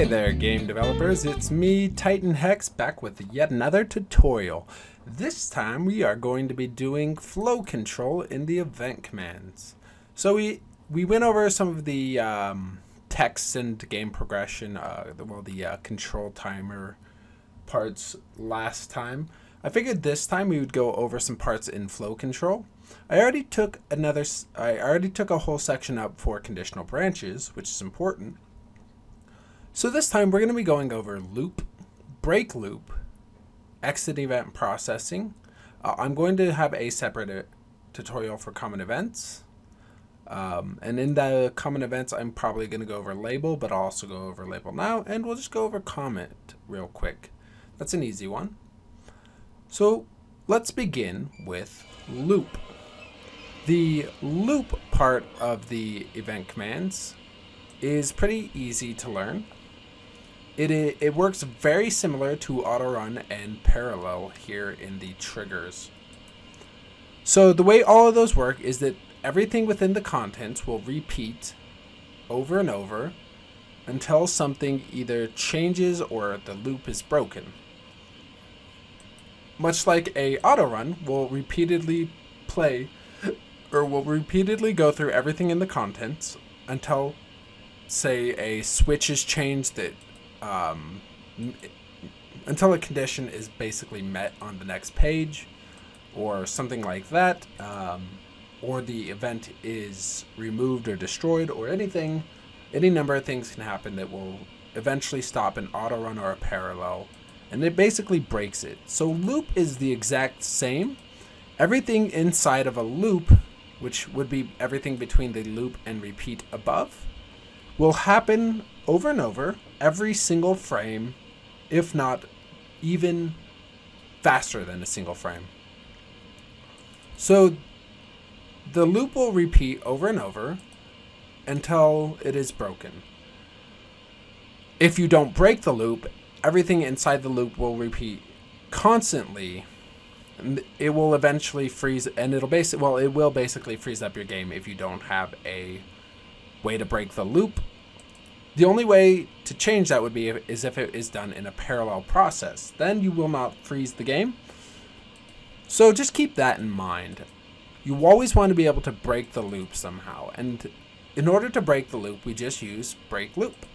Hey there game developers, it's me Titan Hex back with yet another tutorial. This time we are going to be doing flow control in the event commands. So we we went over some of the um, text and game progression, uh, well the uh, control timer parts last time. I figured this time we would go over some parts in flow control. I already took another I already took a whole section up for conditional branches, which is important. So this time we're going to be going over loop, break loop, exit event processing. Uh, I'm going to have a separate uh, tutorial for common events. Um, and in the common events, I'm probably going to go over label, but I'll also go over label now, and we'll just go over comment real quick. That's an easy one. So let's begin with loop. The loop part of the event commands is pretty easy to learn. It, it works very similar to auto run and parallel here in the triggers. So the way all of those work is that everything within the contents will repeat over and over until something either changes or the loop is broken. Much like a auto run will repeatedly play or will repeatedly go through everything in the contents until say a switch is changed that um, until a condition is basically met on the next page or something like that, um, or the event is removed or destroyed or anything, any number of things can happen that will eventually stop an auto run or a parallel, and it basically breaks it. So loop is the exact same. Everything inside of a loop, which would be everything between the loop and repeat above, will happen over and over every single frame, if not even faster than a single frame. So the loop will repeat over and over until it is broken. If you don't break the loop, everything inside the loop will repeat constantly. And it will eventually freeze, and it'll basically, well, it will basically freeze up your game if you don't have a way to break the loop the only way to change that would be if, is if it is done in a parallel process. Then you will not freeze the game. So just keep that in mind. You always want to be able to break the loop somehow. And in order to break the loop, we just use break loop.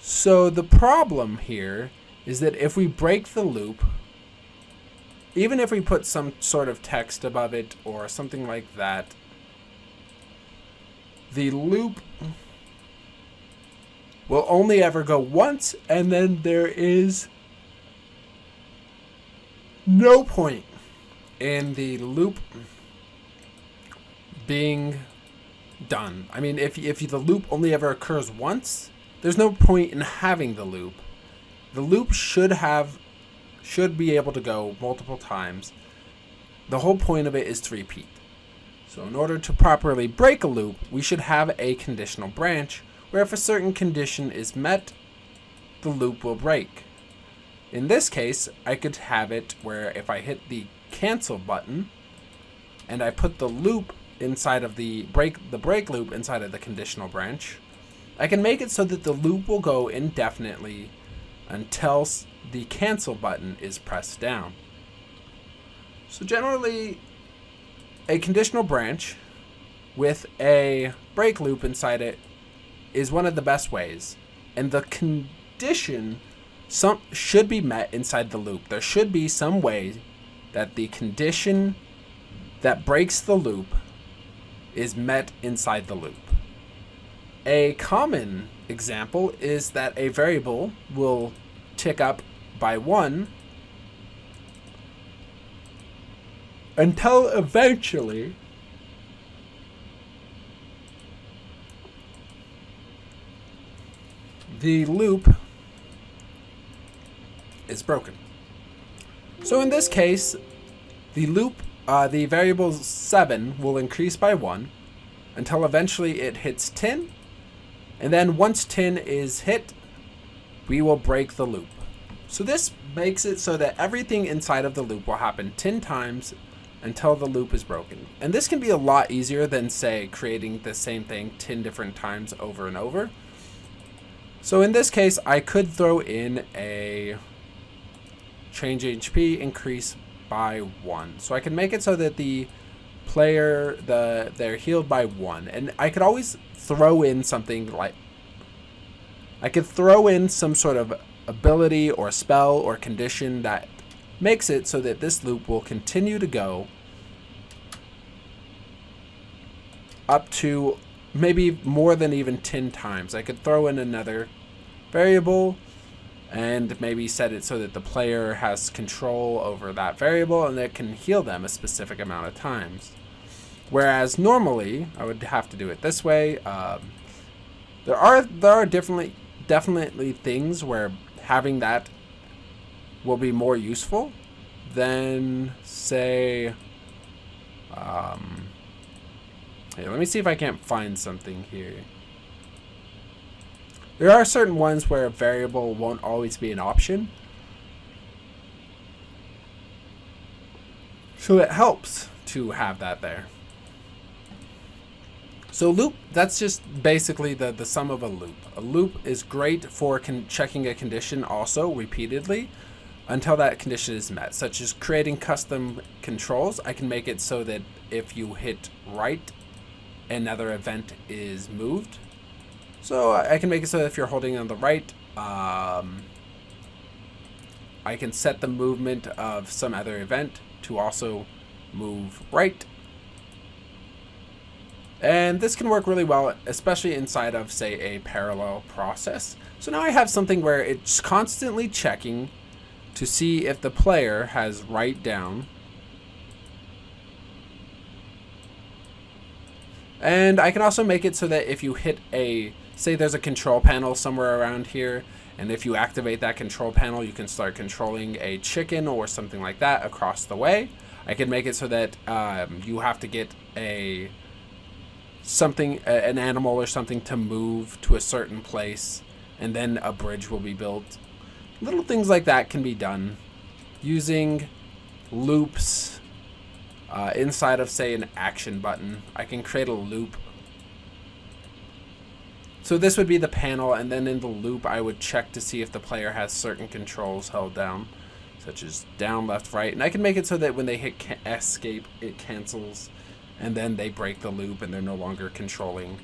So the problem here is that if we break the loop, even if we put some sort of text above it or something like that, the loop will only ever go once, and then there is no point in the loop being done. I mean, if, if the loop only ever occurs once, there's no point in having the loop. The loop should have, should be able to go multiple times. The whole point of it is to repeat. So in order to properly break a loop, we should have a conditional branch where if a certain condition is met, the loop will break. In this case, I could have it where if I hit the cancel button and I put the loop inside of the break the break loop inside of the conditional branch, I can make it so that the loop will go indefinitely until the cancel button is pressed down. So generally, a conditional branch with a break loop inside it is one of the best ways. And the condition some should be met inside the loop. There should be some way that the condition that breaks the loop is met inside the loop. A common example is that a variable will tick up by one until eventually the loop is broken. So in this case, the loop, uh, the variable 7 will increase by 1 until eventually it hits 10. And then once 10 is hit, we will break the loop. So this makes it so that everything inside of the loop will happen 10 times until the loop is broken. And this can be a lot easier than say creating the same thing 10 different times over and over. So in this case, I could throw in a change HP increase by one. So I can make it so that the player, the they're healed by one. And I could always throw in something like, I could throw in some sort of ability or spell or condition that makes it so that this loop will continue to go up to maybe more than even 10 times. I could throw in another variable and maybe set it so that the player has control over that variable and it can heal them a specific amount of times. Whereas normally, I would have to do it this way. Um, there are there are definitely definitely things where having that will be more useful than say um, let me see if I can't find something here. There are certain ones where a variable won't always be an option. So it helps to have that there. So loop, that's just basically the, the sum of a loop. A loop is great for checking a condition also repeatedly until that condition is met, such as creating custom controls. I can make it so that if you hit right, another event is moved. So I can make it so if you're holding on the right, um, I can set the movement of some other event to also move right and this can work really well, especially inside of, say, a parallel process. So now I have something where it's constantly checking to see if the player has right down. And I can also make it so that if you hit a, say there's a control panel somewhere around here, and if you activate that control panel, you can start controlling a chicken or something like that across the way. I can make it so that um, you have to get a something, an animal or something to move to a certain place, and then a bridge will be built. Little things like that can be done using loops uh, inside of, say, an action button. I can create a loop. So this would be the panel, and then in the loop, I would check to see if the player has certain controls held down, such as down, left, right. And I can make it so that when they hit escape, it cancels and then they break the loop and they're no longer controlling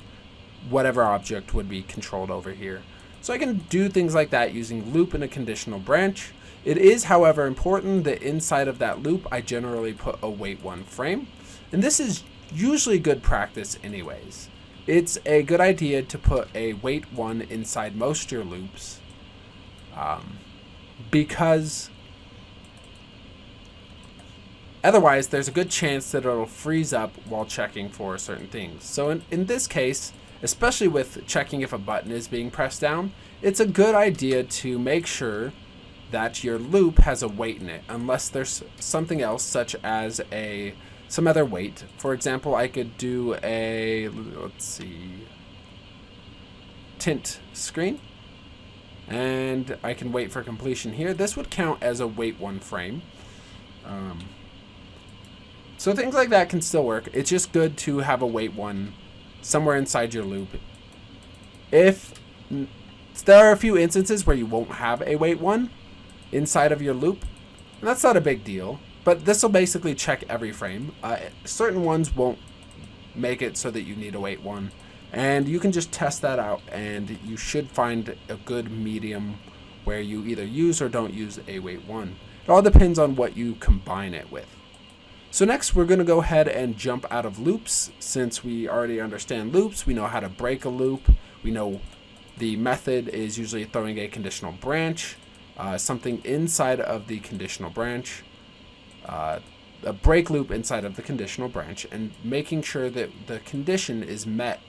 whatever object would be controlled over here. So I can do things like that using loop and a conditional branch. It is, however, important that inside of that loop, I generally put a wait one frame. And this is usually good practice anyways. It's a good idea to put a wait one inside most your loops um, because Otherwise, there's a good chance that it'll freeze up while checking for certain things. So in, in this case, especially with checking if a button is being pressed down, it's a good idea to make sure that your loop has a wait in it, unless there's something else such as a some other wait. For example, I could do a, let's see, tint screen, and I can wait for completion here. This would count as a wait one frame. Um, so things like that can still work. It's just good to have a wait one somewhere inside your loop. If there are a few instances where you won't have a wait one inside of your loop, and that's not a big deal. But this will basically check every frame. Uh, certain ones won't make it so that you need a wait one. And you can just test that out and you should find a good medium where you either use or don't use a wait one. It all depends on what you combine it with. So next we're going to go ahead and jump out of loops. Since we already understand loops, we know how to break a loop. We know the method is usually throwing a conditional branch, uh, something inside of the conditional branch, uh, a break loop inside of the conditional branch, and making sure that the condition is met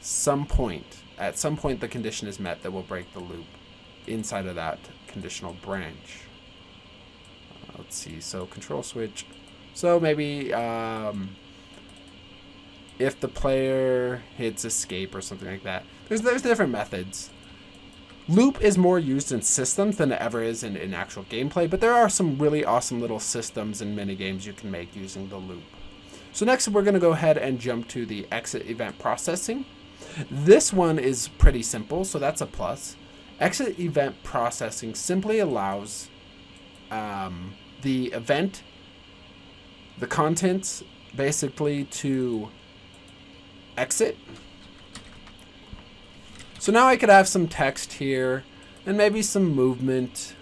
some point. At some point the condition is met that will break the loop inside of that conditional branch let's see, so control switch. So maybe um, if the player hits escape or something like that. There's, there's different methods. Loop is more used in systems than it ever is in, in actual gameplay, but there are some really awesome little systems and mini games you can make using the loop. So next we're going to go ahead and jump to the exit event processing. This one is pretty simple, so that's a plus. Exit event processing simply allows um, the event, the contents, basically to exit. So now I could have some text here and maybe some movement.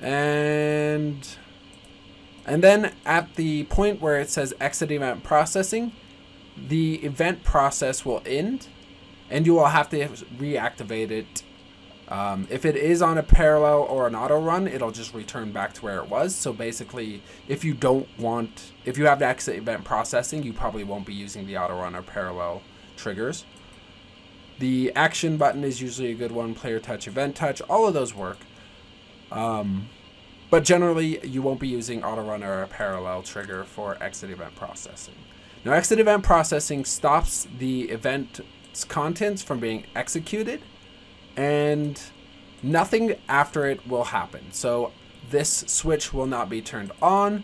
And and then at the point where it says exit event processing, the event process will end and you will have to reactivate it. Um, if it is on a parallel or an auto run, it'll just return back to where it was. So basically, if you don't want, if you have the exit event processing, you probably won't be using the auto run or parallel triggers. The action button is usually a good one, player touch, event touch, all of those work. Um, but generally, you won't be using auto run or a parallel trigger for exit event processing. Now, exit event processing stops the event's contents from being executed, and nothing after it will happen. So this switch will not be turned on.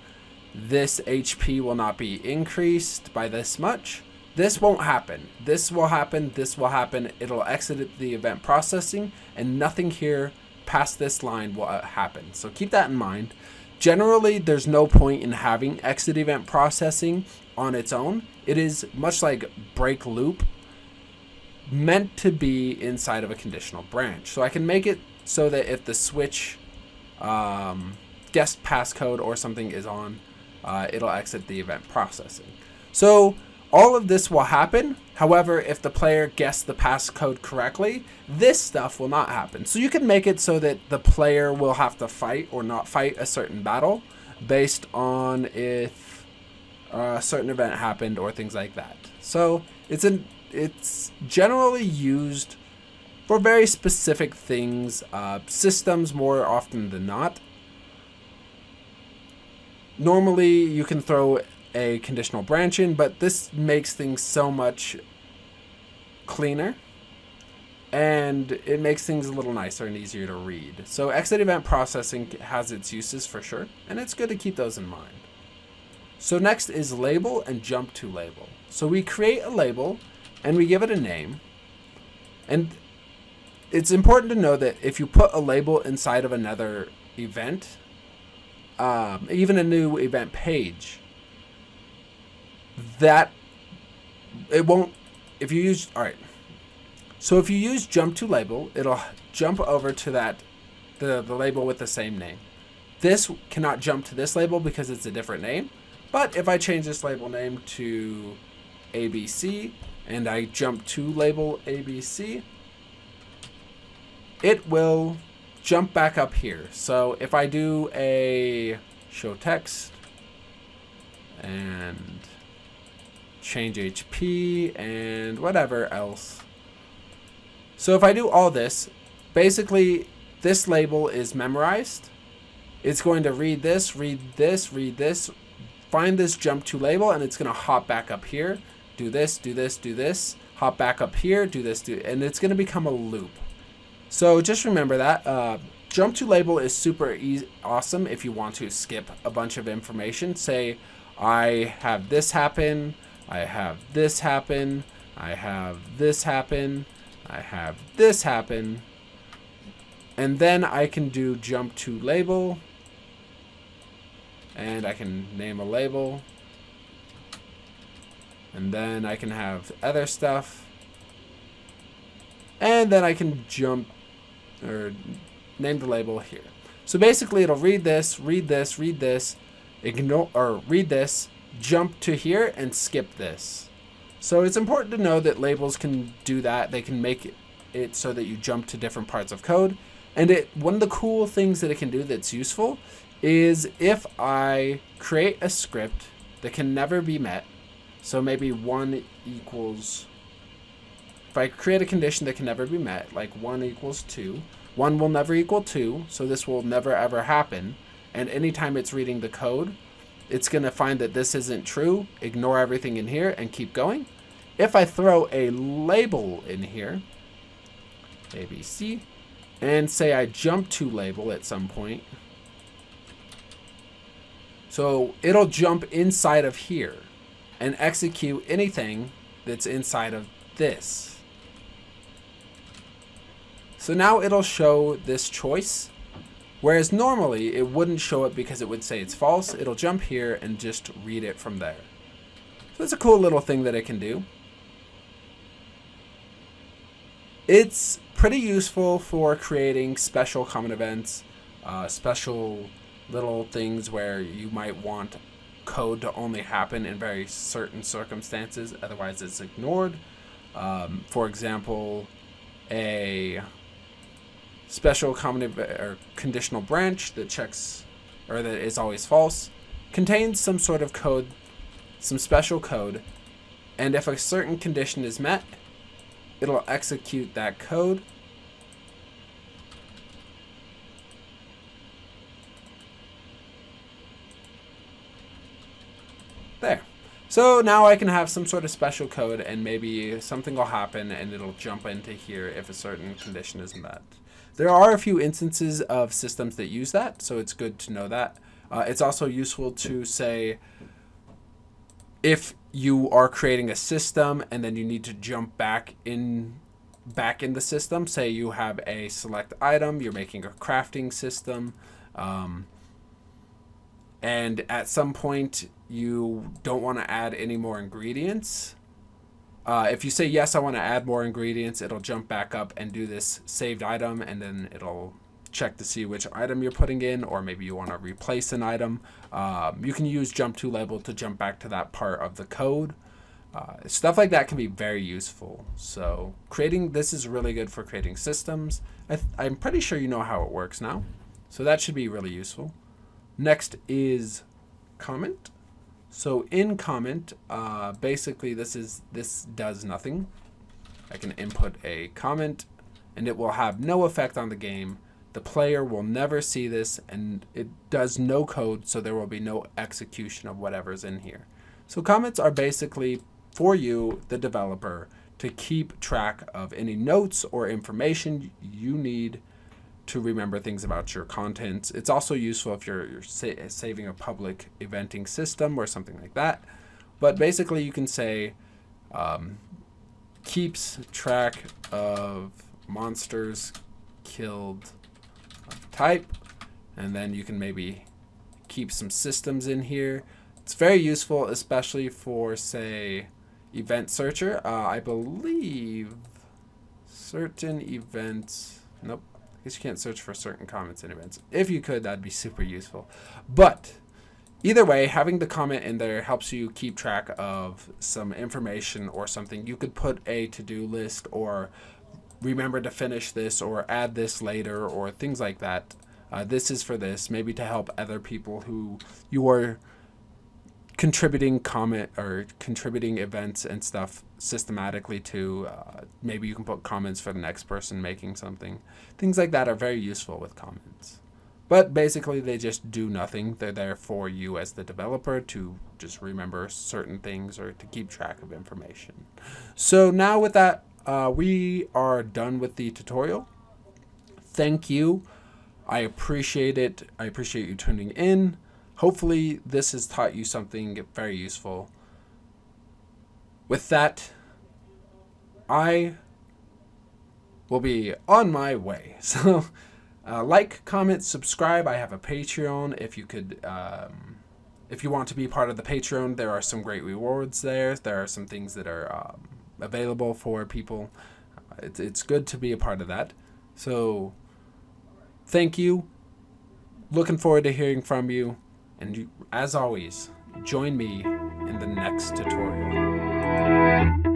This HP will not be increased by this much. This won't happen. This will happen. This will happen. It'll exit the event processing, and nothing here past this line will uh, happen. So keep that in mind. Generally, there's no point in having exit event processing on its own. It is much like break loop meant to be inside of a conditional branch. So I can make it so that if the switch um, guessed passcode or something is on, uh, it'll exit the event processing. So all of this will happen. However, if the player guessed the passcode correctly, this stuff will not happen. So you can make it so that the player will have to fight or not fight a certain battle based on if a certain event happened or things like that. So it's an it's generally used for very specific things, uh, systems more often than not. Normally, you can throw a conditional branch in, but this makes things so much cleaner and it makes things a little nicer and easier to read. So exit event processing has its uses for sure, and it's good to keep those in mind. So next is label and jump to label. So we create a label and we give it a name. And it's important to know that if you put a label inside of another event, um, even a new event page, that it won't, if you use, all right. So if you use jump to label, it'll jump over to that, the, the label with the same name. This cannot jump to this label because it's a different name. But if I change this label name to ABC and I jump to label ABC, it will jump back up here. So if I do a show text and change HP and whatever else. So if I do all this, basically this label is memorized. It's going to read this, read this, read this, find this jump to label and it's going to hop back up here, do this, do this, do this, hop back up here, do this, do, and it's going to become a loop. So just remember that. Uh, jump to label is super easy, awesome if you want to skip a bunch of information. Say, I have this happen, I have this happen, I have this happen, I have this happen, and then I can do jump to label, and I can name a label. And then I can have other stuff. And then I can jump or name the label here. So basically it'll read this read this read this ignore or read this jump to here and skip this. So it's important to know that labels can do that. They can make it so that you jump to different parts of code. And it one of the cool things that it can do that's useful is if I create a script that can never be met, so maybe 1 equals, if I create a condition that can never be met, like 1 equals 2, 1 will never equal 2, so this will never ever happen, and anytime it's reading the code, it's going to find that this isn't true, ignore everything in here, and keep going. If I throw a label in here, ABC, and say I jump to label at some point, so it'll jump inside of here and execute anything that's inside of this. So now it'll show this choice, whereas normally it wouldn't show it because it would say it's false. It'll jump here and just read it from there. So that's a cool little thing that it can do. It's pretty useful for creating special common events, uh, special little things where you might want code to only happen in very certain circumstances, otherwise it's ignored. Um, for example, a special common or conditional branch that checks or that is always false contains some sort of code, some special code, and if a certain condition is met, it'll execute that code. There. So now I can have some sort of special code and maybe something will happen and it'll jump into here if a certain condition is met. There are a few instances of systems that use that, so it's good to know that. Uh, it's also useful to say if you are creating a system and then you need to jump back in back in the system say you have a select item you're making a crafting system um, and at some point you don't want to add any more ingredients uh, if you say yes I want to add more ingredients it'll jump back up and do this saved item and then it'll check to see which item you're putting in, or maybe you want to replace an item. Um, you can use jump to label to jump back to that part of the code. Uh, stuff like that can be very useful. So creating this is really good for creating systems. I I'm pretty sure you know how it works now. So that should be really useful. Next is comment. So in comment, uh, basically this is this does nothing. I can input a comment and it will have no effect on the game the player will never see this and it does no code, so there will be no execution of whatever's in here. So comments are basically for you, the developer, to keep track of any notes or information you need to remember things about your contents. It's also useful if you're, you're sa saving a public eventing system or something like that. But basically you can say um, keeps track of monsters killed type and then you can maybe keep some systems in here. It's very useful, especially for, say, event searcher. Uh, I believe certain events, nope, You can't search for certain comments and events. If you could, that'd be super useful. But either way, having the comment in there helps you keep track of some information or something. You could put a to-do list or remember to finish this or add this later or things like that. Uh, this is for this, maybe to help other people who you are contributing comment or contributing events and stuff systematically to. Uh, maybe you can put comments for the next person making something. Things like that are very useful with comments. But basically, they just do nothing. They're there for you as the developer to just remember certain things or to keep track of information. So now with that uh, we are done with the tutorial. Thank you. I appreciate it. I appreciate you tuning in. Hopefully this has taught you something very useful. With that, I will be on my way. So uh, like, comment, subscribe. I have a Patreon. If you could, um, if you want to be part of the Patreon, there are some great rewards there. There are some things that are um, available for people. It's, it's good to be a part of that. So, thank you. Looking forward to hearing from you. And you, as always, join me in the next tutorial. Música